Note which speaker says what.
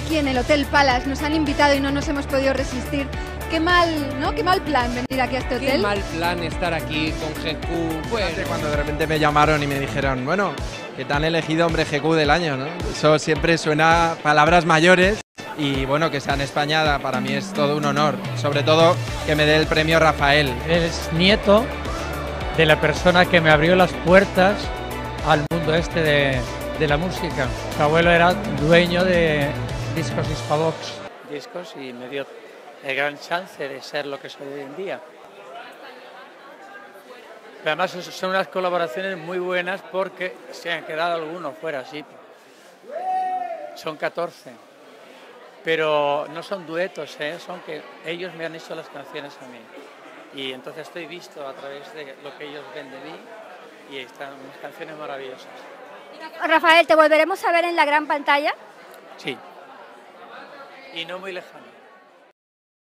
Speaker 1: aquí en el Hotel Palace, nos han invitado y no nos hemos podido resistir. Qué mal, ¿no? Qué mal plan venir aquí a este
Speaker 2: Qué
Speaker 1: hotel.
Speaker 2: mal plan estar aquí con GQ. Bueno,
Speaker 3: Cuando de repente me llamaron y me dijeron, bueno, que te han elegido hombre GQ del año, ¿no? Eso siempre suena a palabras mayores y bueno, que sea en España para mí es todo un honor. Sobre todo que me dé el premio Rafael.
Speaker 4: Es nieto de la persona que me abrió las puertas al mundo este de, de la música. Su abuelo era dueño de Discos Hispavox. Discos y me dio el gran chance de ser lo que soy hoy en día. Pero además son- son unas colaboraciones muy buenas porque se han quedado algunos fuera, sí. Son 14. Pero no son duetos, ¿eh? son que ellos me han hecho las canciones a mí. Y entonces estoy visto a través de lo que ellos ven de mí y están unas canciones maravillosas.
Speaker 5: Rafael, ¿te volveremos a ver en la gran pantalla?
Speaker 4: Sí. Y no muy lejano.